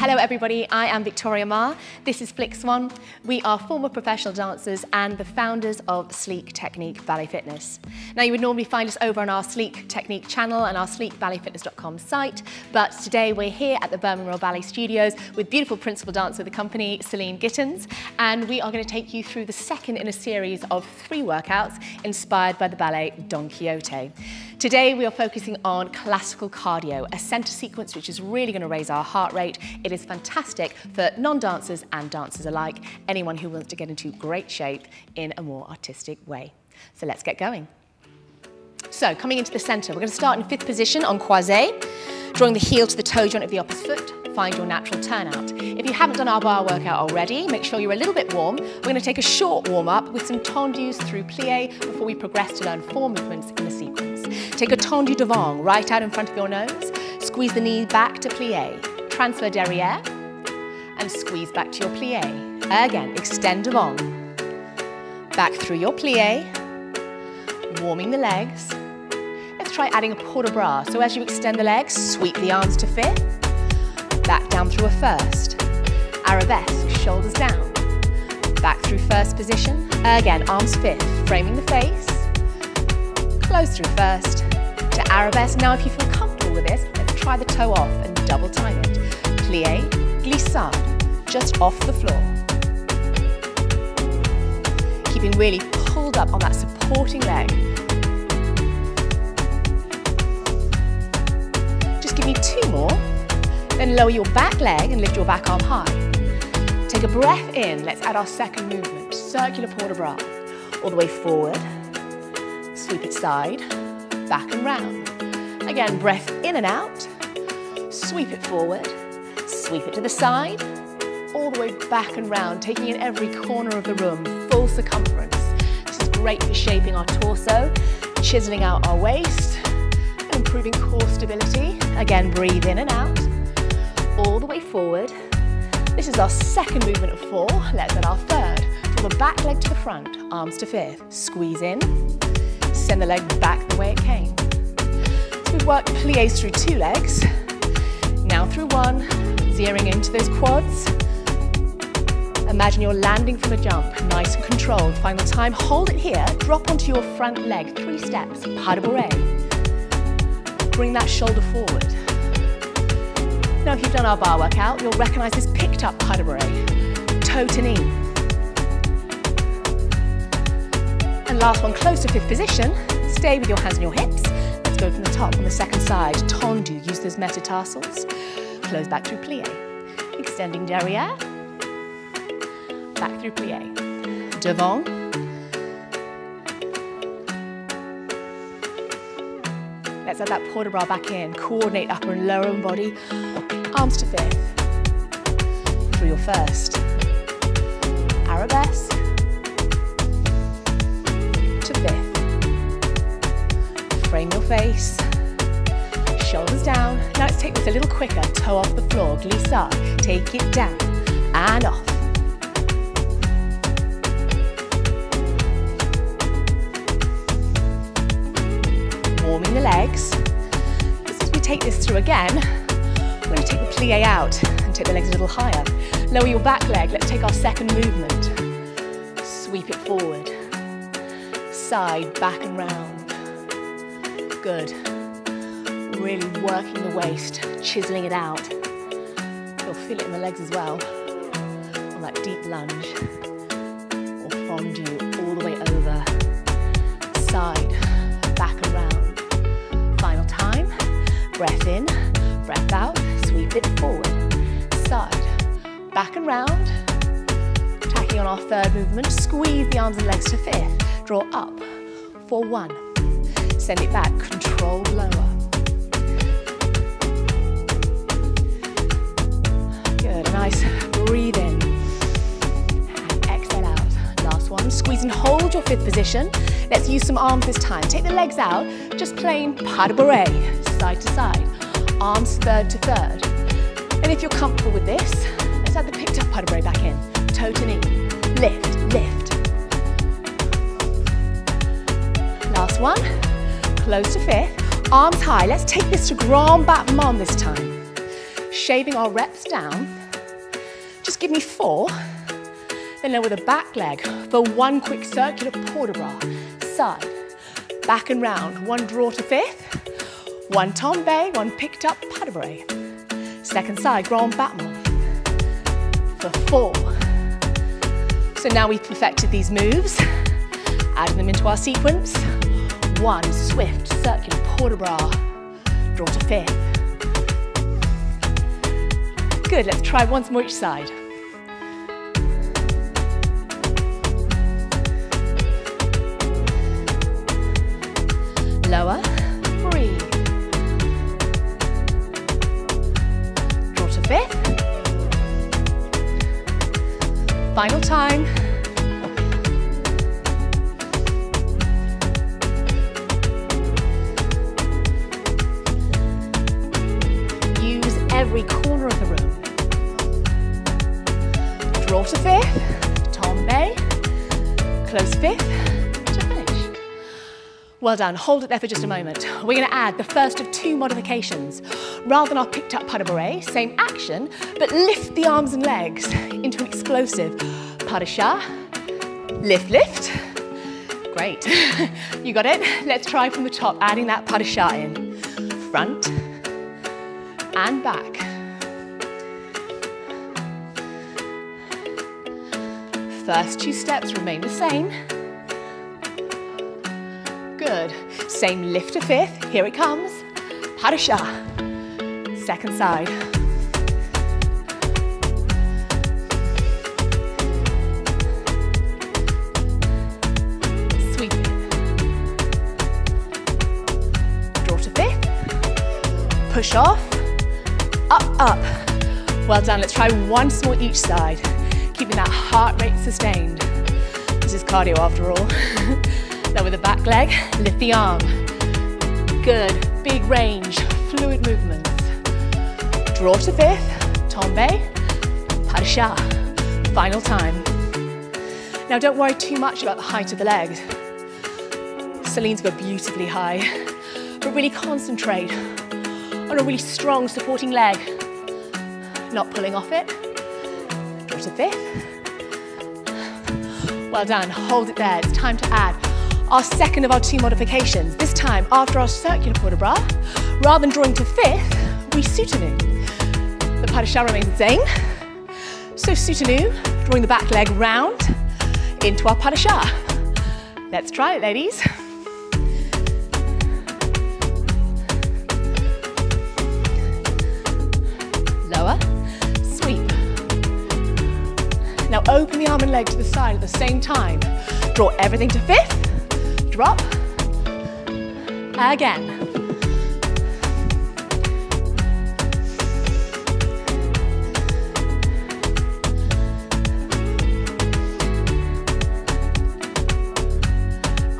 Hello everybody, I am Victoria Marr. This is Flick Swan. We are former professional dancers and the founders of Sleek Technique Ballet Fitness. Now you would normally find us over on our Sleek Technique channel and our sleekballetfitness.com site, but today we're here at the Birmingham Royal Ballet Studios with beautiful principal dancer of the company, Celine Gittens, and we are going to take you through the second in a series of three workouts inspired by the ballet Don Quixote. Today we are focusing on classical cardio, a center sequence which is really going to raise our heart rate. It is fantastic for non-dancers and dancers alike, anyone who wants to get into great shape in a more artistic way. So let's get going. So coming into the center, we're going to start in fifth position on croisé, drawing the heel to the toe joint of the opposite foot, find your natural turnout. If you haven't done our barre workout already, make sure you're a little bit warm. We're going to take a short warm up with some tendus through plie before we progress to learn four movements in sequence. Take devant right out in front of your nose, squeeze the knee back to plie, transfer derrière, and squeeze back to your plie. Again, extend devant, back through your plie, warming the legs. Let's try adding a port de bras. So as you extend the legs, sweep the arms to fifth, back down through a first, arabesque, shoulders down, back through first position, again, arms fifth, framing the face, close through first, arabesque. Now if you feel comfortable with this, let's try the toe off and double time it. Plie, glissade, just off the floor. Keeping really pulled up on that supporting leg. Just give me two more. Then lower your back leg and lift your back arm high. Take a breath in. Let's add our second movement. Circular port de bras. All the way forward. Sweep it side back and round. Again, breath in and out, sweep it forward, sweep it to the side, all the way back and round, taking in every corner of the room, full circumference. This is great for shaping our torso, chiseling out our waist, improving core stability. Again, breathe in and out, all the way forward. This is our second movement of four. Let's add our third. From the back leg to the front, arms to fifth. Squeeze in, send the leg back the way it came. So we've worked plies through two legs, now through one, zeroing into those quads. Imagine you're landing from a jump, nice and controlled. Final time, hold it here, drop onto your front leg, three steps, pas de bourrée. Bring that shoulder forward. Now if you've done our barre workout, you'll recognize this picked up pas de bourrée, toe to knee. Last one, close to fifth position. Stay with your hands on your hips. Let's go from the top on the second side. Tendu, use those metatarsals. Close back through plie. Extending derrière. Back through plie. Devant. Let's add that port de bras back in. Coordinate upper and lower and body. Arms to fifth. For your first. Arabesque. Frame your face, shoulders down. Now let's take this a little quicker, toe off the floor, glissade. Take it down and off. Warming the legs. Just as we take this through again, we're going to take the plie out and take the legs a little higher. Lower your back leg. Let's take our second movement. Sweep it forward. Side, back and round. Good. Really working the waist, chiseling it out. You'll feel it in the legs as well. On that deep lunge. Or fondu all the way over. Side, back and round. Final time. Breath in, breath out. Sweep it forward. Side, back and round. Tacking on our third movement. Squeeze the arms and legs to fifth. Draw up for one. Send it back, control lower. Good, nice, breathe in. And exhale out. Last one, squeeze and hold your fifth position. Let's use some arms this time. Take the legs out, just plain pas de bourrée, side to side. Arms third to third. And if you're comfortable with this, let's add the picked up pas de bourrée back in. Toe to knee, lift, lift. Last one, close to fifth, arms high. Let's take this to grand battement this time. shaving our reps down. Just give me four. Then lower the back leg for one quick circular port de bras. Side, back and round. One draw to fifth, one tombe, one picked up pas de bras. Second side, grand battement for four. So now we've perfected these moves, adding them into our sequence. One swift circular port de bras, draw to fifth. Good, let's try once more each side. Lower, breathe. Draw to fifth. Final time. Well done, hold it there for just a moment. We're gonna add the first of two modifications. Rather than our picked up pas de bourrée, same action, but lift the arms and legs into an explosive pas de chat. Lift, lift. Great, you got it? Let's try from the top, adding that pas de chat in. Front and back. First two steps remain the same. Same lift to fifth. Here it comes. Chat. Second side. Sweep. Draw to fifth. Push off. Up, up. Well done. Let's try once more each side. Keeping that heart rate sustained. This is cardio after all. Now with the back leg, lift the arm. Good, big range, fluid movements. Draw to fifth, tombe, chat. Final time. Now don't worry too much about the height of the legs. Celine's go beautifully high, but really concentrate on a really strong supporting leg. Not pulling off it. Draw to fifth. Well done, hold it there. It's time to add our second of our two modifications. This time, after our circular de bras, rather than drawing to fifth, we soutenu. The chat remains the same. So soutenu, drawing the back leg round into our chat. Let's try it, ladies. Lower, sweep. Now open the arm and leg to the side at the same time. Draw everything to fifth, drop, again.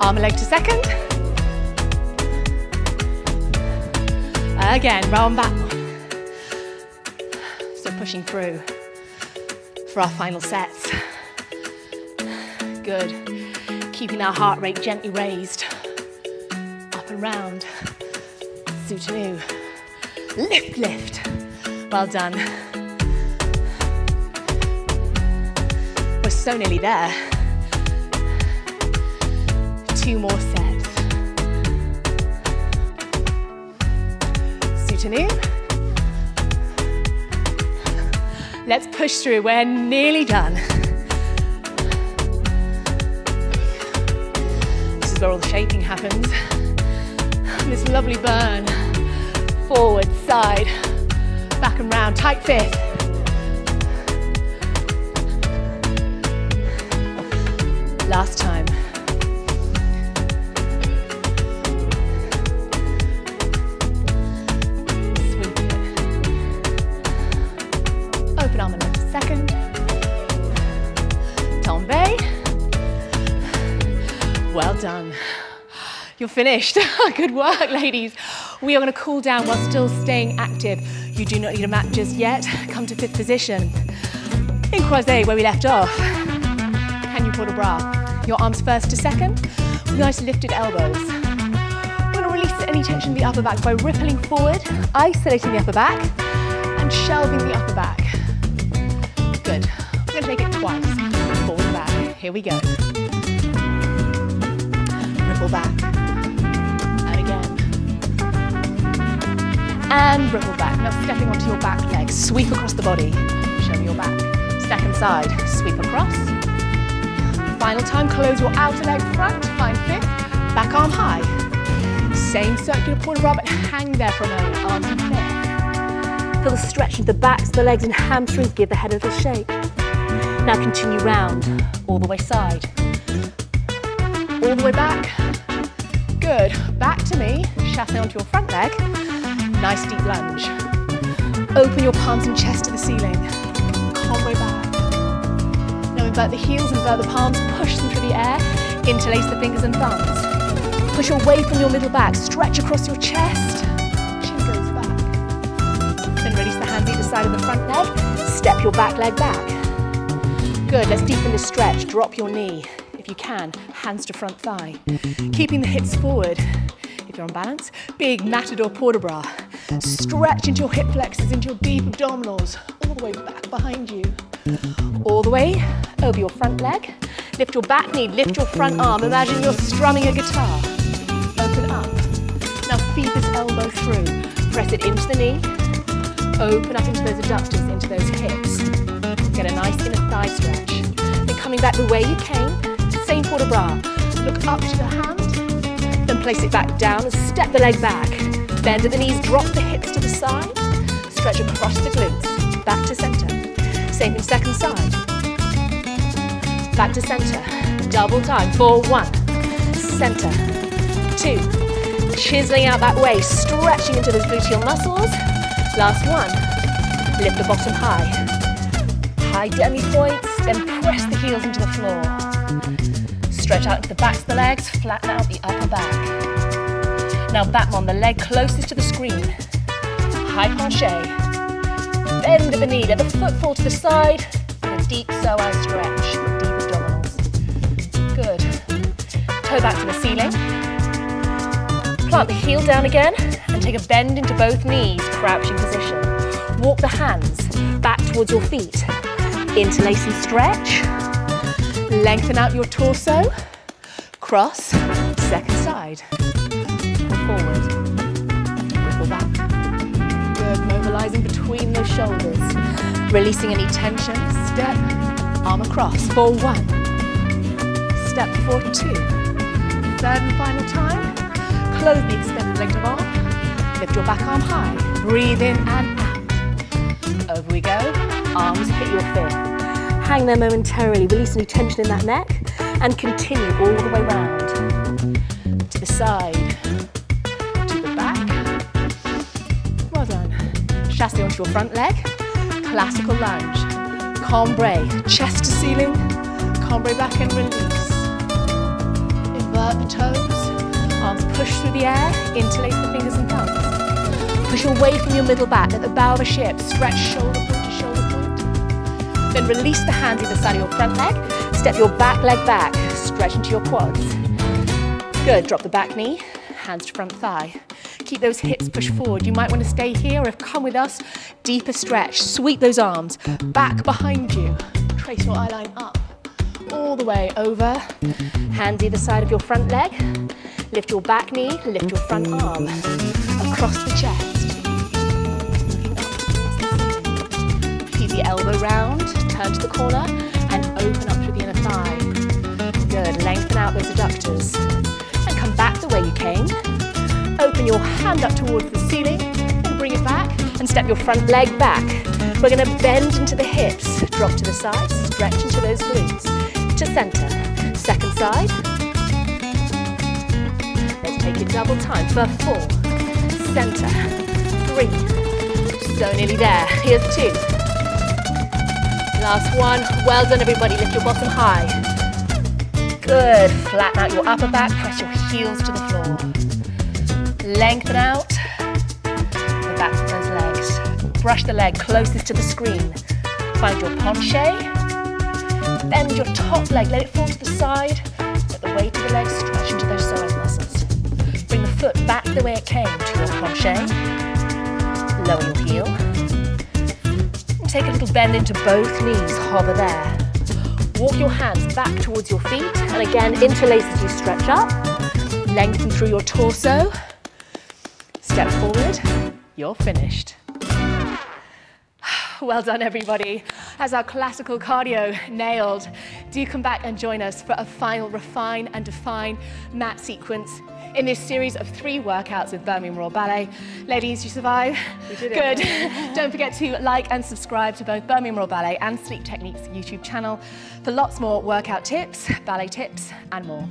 Arm and leg to second. Again, round back. So pushing through for our final sets. Good. Keeping our heart rate gently raised. Up and round. Soutenu. Lift, lift. Well done. We're so nearly there. Two more sets. Soutenu. Let's push through, we're nearly done. Where all the shaping happens. This lovely burn. Forward, side, back and round, tight fifth. Last time. You're finished. Oh, good work, ladies. We are going to cool down while still staying active. You do not need a mat just yet. Come to fifth position. In croisé, where we left off. Can you pull a bra? Your arms first to second, nice lifted elbows. We're going to release any tension in the upper back by rippling forward, isolating the upper back, and and shelving the upper back. Good. We're going to take it twice. Forward back. Here we go. Ripple back. And ripple back. Now stepping onto your back leg. Sweep across the body. Show me your back. Second side. Sweep across. Final time, close your outer leg front. Find fifth. Back arm high. Same circular point bra, but hang there for a moment. Arms in fifth. Feel the stretch of the backs, the legs and hamstrings. Give the head a little shake. Now continue round, all the way side. All the way back. Good. Back to me. Chassé onto your front leg. Nice deep lunge. Open your palms and chest to the ceiling. Cambré back. Now invert the heels, and invert the palms, push them through the air. Interlace the fingers and thumbs. Push away from your middle back. Stretch across your chest. Chin goes back. Then release the hands either side of the front leg. Step your back leg back. Good, let's deepen the stretch. Drop your knee. If you can, hands to front thigh. Keeping the hips forward. If you're on balance, big matador port bras. Stretch into your hip flexors, into your deep abdominals, all the way back behind you. All the way over your front leg. Lift your back knee, lift your front arm. Imagine you're strumming a guitar. Open up. Now feed this elbow through. Press it into the knee. Open up into those adductors, into those hips. Get a nice inner thigh stretch. Then coming back the way you came, same port bras. Look up to the hand, then place it back down and step the leg back. Bend at the knees, drop the hips to the side, stretch across the glutes, back to center. Same thing, second side. Back to center, double time, for one, center, two, chiseling out that way, stretching into those gluteal muscles. Last one, lift the bottom high. High demi points, then press the heels into the floor. Stretch out the backs of the legs, flatten out the upper back. Now back on the leg closest to the screen. High penché. Bend the knee, let the foot fall to the side, and a deep psoas stretch deep abdominals. Good. Toe back to the ceiling. Plant the heel down again, and take a bend into both knees, crouching position. Walk the hands back towards your feet. Interlace and stretch. Lengthen out your torso. Cross, second side. Forward. Ripple back. Good, mobilizing between those shoulders. Releasing any tension. Step, arm across for one. Step for two. Third and final time. Close the extended length of arm. Lift your back arm high. Breathe in and out. Over we go. Arms hit your fifth. Hang there momentarily, release any tension in that neck, and continue all the way round. To the side, Chassé onto your front leg. Classical lunge. Cambré, chest to ceiling. Cambré back and release. Invert the toes. Arms push through the air. Interlace the fingers and thumbs. Push away from your middle back at the bow of a ship. Stretch shoulder point to shoulder point. Then release the hands either side of your front leg. Step your back leg back. Stretch into your quads. Good. Drop the back knee. Hands to front thigh. Keep those hips pushed forward. You might want to stay here or come with us, deeper stretch. Sweep those arms back behind you. Trace your eye line up. All the way over. Hands either side of your front leg. Lift your back knee, lift your front arm. Across the chest. Keep the elbow round, turn to the corner, and open up through the inner thigh. Good, lengthen out those adductors. And come back the way you came. Open your hand up towards the ceiling, and bring it back, and step your front leg back. We're gonna bend into the hips, drop to the side, stretch into those glutes. To center, second side. Let's take it double time for four, center, three, so nearly there. Here's two. Last one. Well done, everybody. Lift your bottom high. Good. Flatten out your upper back. Press your heels to the floor. Lengthen out the backs of those legs. Brush the leg closest to the screen. Find your penché. Bend your top leg. Let it fall to the side. Let the weight of the leg stretch into those side muscles. Bring the foot back the way it came to your penché. Lower your heel. Take a little bend into both knees, hover there. Walk your hands back towards your feet, and again, interlace as you stretch up. Lengthen through your torso. Step forward, you're finished. Well done, everybody. As our classical cardio nailed, do come back and join us for a final refine and define mat sequence in this series of three workouts with Birmingham Royal Ballet. Ladies, you survive? We did Good. Don't forget to like and subscribe to both Birmingham Royal Ballet and Sleek Technique's YouTube channel for lots more workout tips, ballet tips, and more.